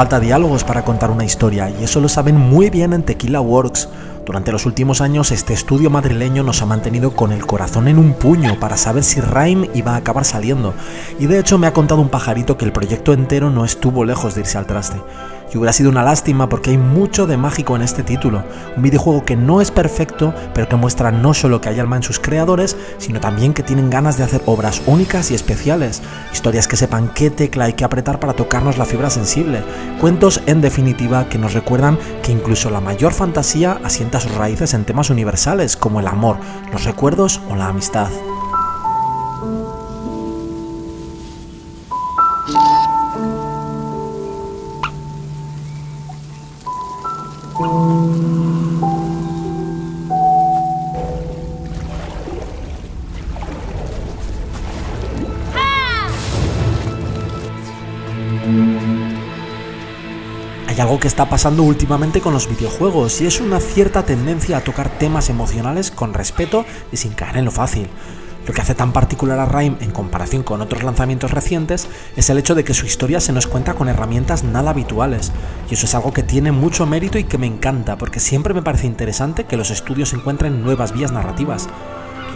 falta diálogos para contar una historia y eso lo saben muy bien en Tequila Works. Durante los últimos años este estudio madrileño nos ha mantenido con el corazón en un puño para saber si Rhyme iba a acabar saliendo. Y de hecho me ha contado un pajarito que el proyecto entero no estuvo lejos de irse al traste. Y hubiera sido una lástima porque hay mucho de mágico en este título, un videojuego que no es perfecto, pero que muestra no solo que hay alma en sus creadores, sino también que tienen ganas de hacer obras únicas y especiales, historias que sepan qué tecla hay que apretar para tocarnos la fibra sensible, cuentos en definitiva que nos recuerdan que incluso la mayor fantasía asienta sus raíces en temas universales como el amor, los recuerdos o la amistad. Algo que está pasando últimamente con los videojuegos y es una cierta tendencia a tocar temas emocionales con respeto y sin caer en lo fácil. Lo que hace tan particular a Rhyme en comparación con otros lanzamientos recientes es el hecho de que su historia se nos cuenta con herramientas nada habituales, y eso es algo que tiene mucho mérito y que me encanta, porque siempre me parece interesante que los estudios encuentren nuevas vías narrativas.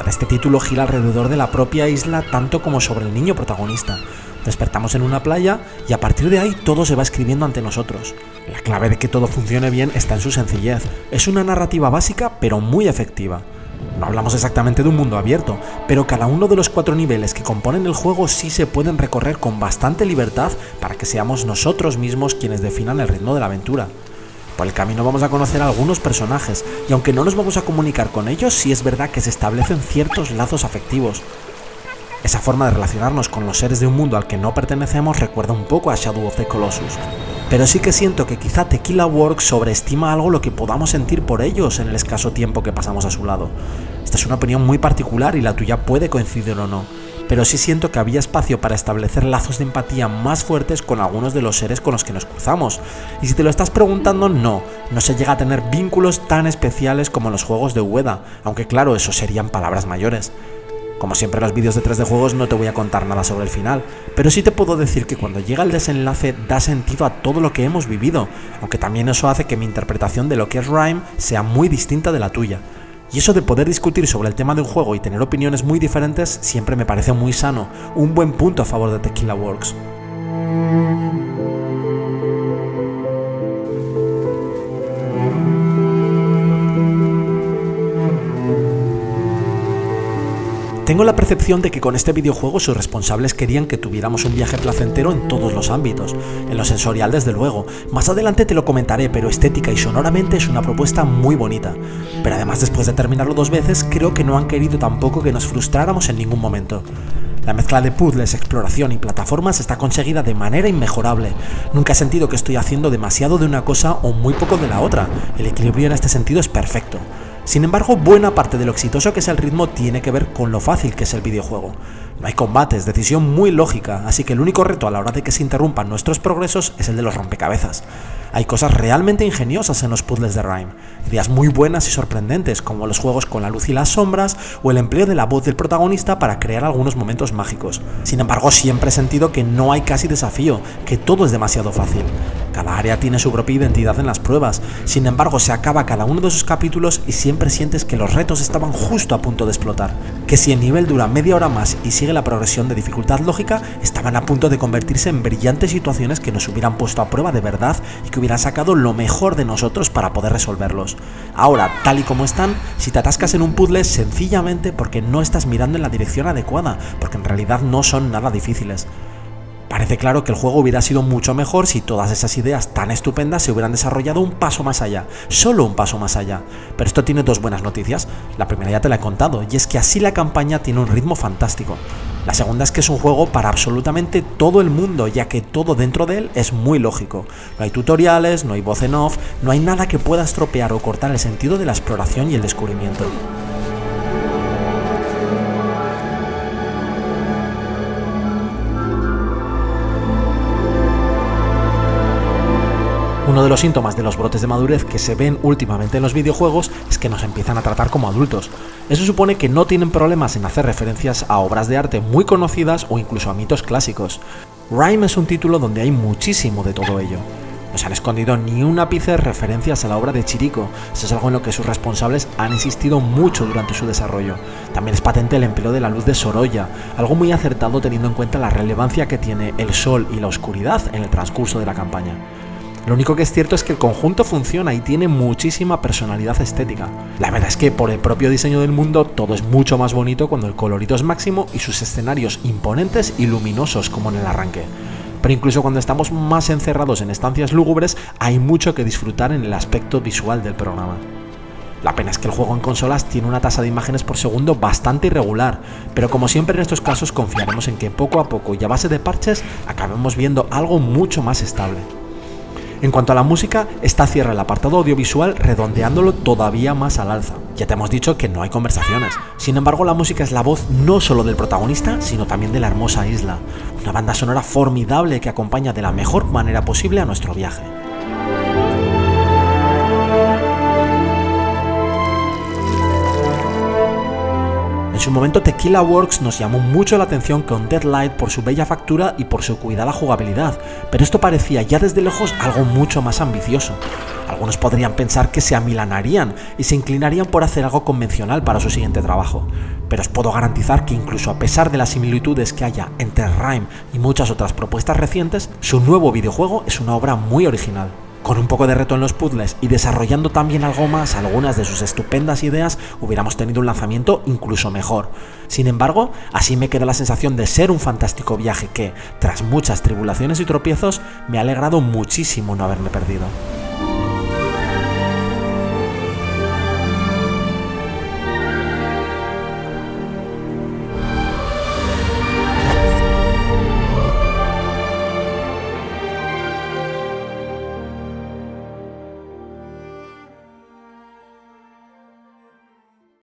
Este título gira alrededor de la propia isla tanto como sobre el niño protagonista. Despertamos en una playa y a partir de ahí todo se va escribiendo ante nosotros. La clave de que todo funcione bien está en su sencillez. Es una narrativa básica pero muy efectiva. No hablamos exactamente de un mundo abierto, pero cada uno de los cuatro niveles que componen el juego sí se pueden recorrer con bastante libertad para que seamos nosotros mismos quienes definan el ritmo de la aventura. Por el camino vamos a conocer a algunos personajes, y aunque no nos vamos a comunicar con ellos, sí es verdad que se establecen ciertos lazos afectivos. Esa forma de relacionarnos con los seres de un mundo al que no pertenecemos recuerda un poco a Shadow of the Colossus. Pero sí que siento que quizá Tequila Works sobreestima algo lo que podamos sentir por ellos en el escaso tiempo que pasamos a su lado. Esta es una opinión muy particular y la tuya puede coincidir o no, pero sí siento que había espacio para establecer lazos de empatía más fuertes con algunos de los seres con los que nos cruzamos. Y si te lo estás preguntando, no, no se llega a tener vínculos tan especiales como en los juegos de Ueda, aunque claro, eso serían palabras mayores. Como siempre en los vídeos de 3D juegos no te voy a contar nada sobre el final, pero sí te puedo decir que cuando llega el desenlace da sentido a todo lo que hemos vivido, aunque también eso hace que mi interpretación de lo que es Rhyme sea muy distinta de la tuya. Y eso de poder discutir sobre el tema de un juego y tener opiniones muy diferentes siempre me parece muy sano, un buen punto a favor de Tequila Works. Tengo la percepción de que con este videojuego sus responsables querían que tuviéramos un viaje placentero en todos los ámbitos, en lo sensorial desde luego. Más adelante te lo comentaré, pero estética y sonoramente es una propuesta muy bonita. Pero además después de terminarlo dos veces, creo que no han querido tampoco que nos frustráramos en ningún momento. La mezcla de puzzles, exploración y plataformas está conseguida de manera inmejorable. Nunca he sentido que estoy haciendo demasiado de una cosa o muy poco de la otra. El equilibrio en este sentido es perfecto. Sin embargo, buena parte de lo exitoso que es el ritmo tiene que ver con lo fácil que es el videojuego. No hay combates, decisión muy lógica, así que el único reto a la hora de que se interrumpan nuestros progresos es el de los rompecabezas. Hay cosas realmente ingeniosas en los puzzles de Rhyme, ideas muy buenas y sorprendentes, como los juegos con la luz y las sombras, o el empleo de la voz del protagonista para crear algunos momentos mágicos. Sin embargo, siempre he sentido que no hay casi desafío, que todo es demasiado fácil. Cada área tiene su propia identidad en las pruebas, sin embargo se acaba cada uno de sus capítulos y siempre sientes que los retos estaban justo a punto de explotar, que si el nivel dura media hora más y sigue la progresión de dificultad lógica, estaban a punto de convertirse en brillantes situaciones que nos hubieran puesto a prueba de verdad y que hubieran sacado lo mejor de nosotros para poder resolverlos. Ahora, tal y como están, si te atascas en un puzzle es sencillamente porque no estás mirando en la dirección adecuada, porque en realidad no son nada difíciles. Parece claro que el juego hubiera sido mucho mejor si todas esas ideas tan estupendas se hubieran desarrollado un paso más allá, solo un paso más allá. Pero esto tiene dos buenas noticias. La primera ya te la he contado, y es que así la campaña tiene un ritmo fantástico. La segunda es que es un juego para absolutamente todo el mundo, ya que todo dentro de él es muy lógico. No hay tutoriales, no hay voz en off, no hay nada que pueda estropear o cortar el sentido de la exploración y el descubrimiento. Uno de los síntomas de los brotes de madurez que se ven últimamente en los videojuegos es que nos empiezan a tratar como adultos. Eso supone que no tienen problemas en hacer referencias a obras de arte muy conocidas o incluso a mitos clásicos. Rhyme es un título donde hay muchísimo de todo ello. se han escondido ni una ápice de referencias a la obra de Chirico, eso es algo en lo que sus responsables han insistido mucho durante su desarrollo. También es patente el empleo de la luz de Sorolla, algo muy acertado teniendo en cuenta la relevancia que tiene el sol y la oscuridad en el transcurso de la campaña. Lo único que es cierto es que el conjunto funciona y tiene muchísima personalidad estética. La verdad es que por el propio diseño del mundo todo es mucho más bonito cuando el colorido es máximo y sus escenarios imponentes y luminosos como en el arranque. Pero incluso cuando estamos más encerrados en estancias lúgubres hay mucho que disfrutar en el aspecto visual del programa. La pena es que el juego en consolas tiene una tasa de imágenes por segundo bastante irregular, pero como siempre en estos casos confiaremos en que poco a poco y a base de parches acabemos viendo algo mucho más estable. En cuanto a la música, esta cierra el apartado audiovisual redondeándolo todavía más al alza. Ya te hemos dicho que no hay conversaciones. Sin embargo, la música es la voz no solo del protagonista, sino también de la hermosa isla. Una banda sonora formidable que acompaña de la mejor manera posible a nuestro viaje. Su momento Tequila Works nos llamó mucho la atención con Deadlight por su bella factura y por su cuidada jugabilidad, pero esto parecía ya desde lejos algo mucho más ambicioso. Algunos podrían pensar que se amilanarían y se inclinarían por hacer algo convencional para su siguiente trabajo, pero os puedo garantizar que incluso a pesar de las similitudes que haya entre Rime y muchas otras propuestas recientes, su nuevo videojuego es una obra muy original. Con un poco de reto en los puzzles y desarrollando también algo más algunas de sus estupendas ideas, hubiéramos tenido un lanzamiento incluso mejor. Sin embargo, así me queda la sensación de ser un fantástico viaje que, tras muchas tribulaciones y tropiezos, me ha alegrado muchísimo no haberme perdido.